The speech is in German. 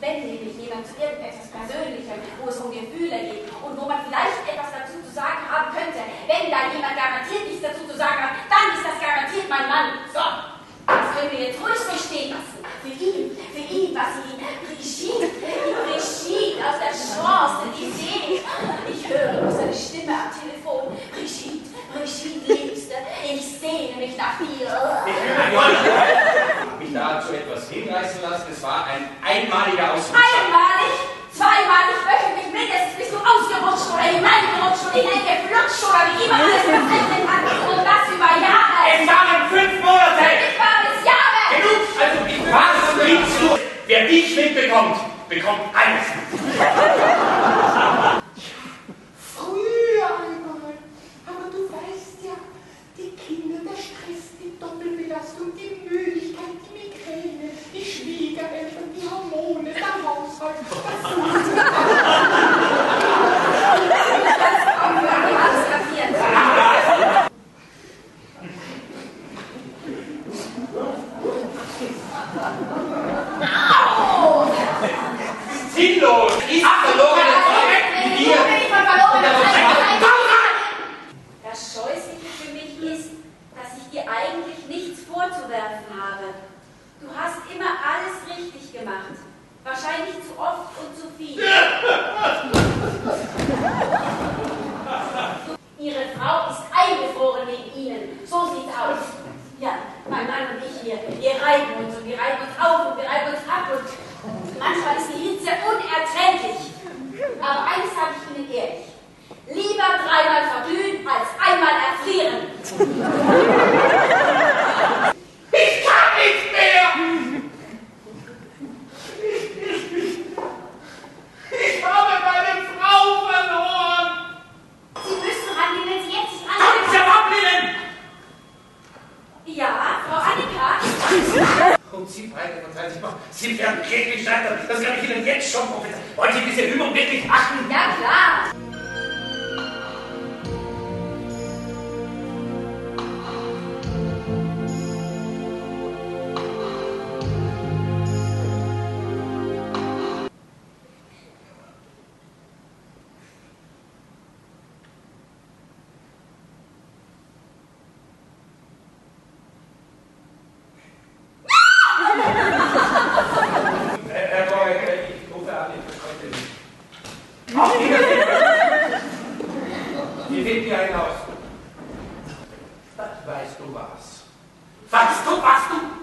Wenn nämlich jemand zu irgendetwas Persönlichem, wo es um Gefühle geht und wo man vielleicht etwas dazu zu sagen haben könnte, wenn da jemand garantiert nichts dazu zu sagen hat, dann ist das garantiert mein Mann. So, das können wir jetzt ruhig so lassen. Für ihn, für ihn, was sie Brigitte, Brigitte aus der Chance, die sehe ich. Ich höre seine Stimme am Telefon. Brigitte, Brigitte, Liebste, ich sehne mich nach dir. Mich dazu etwas hinreißen lassen. Es war ein einmaliger Ausflug. Einmalig, zweimalig, wöchentlich, mindestens bist du ausgerutscht oder hineingerutscht und hineingeflutscht oder wie immer man es bezeichnen kann. Und das über Jahre. Es waren fünf Monate! Ich war es Jahre. Genug! Also, was liebst du? Wer dich mitbekommt, bekommt alles. Früher einmal. Aber du weißt ja, die Kinder, der Stress, die Doppelbelastung, die Müdigkeit, die Migräne, die Schwiegereltern, die Hormone, der Haushalt. Ich hab's kapiert. Sinnlos! Ist verlorene Zeit mit dir! Das Scheußliche für mich ist, dass ich dir eigentlich nichts vorzuwerfen habe. Du hast immer alles richtig gemacht. Wahrscheinlich zu oft und zu viel. Ihre Frau ist eingefroren wegen Ihnen. So sieht's aus. Ja, mein Mann und ich hier, wir reiben uns und wir reiben uns Ich kann nicht mehr! Ich habe meine Frau verloren! Sie müssen rangehen, wenn Sie jetzt nicht rangehen. sie ablehnen! Ja, Frau Annika? Und Sie beide, verzeihen Sie werden kläglich scheitern. Das kann ich Ihnen jetzt schon prophezeien. Wollen Sie diese Übung wirklich machen? Ja, klar. geht ein hinaus? Das weißt du was. Weißt du, was du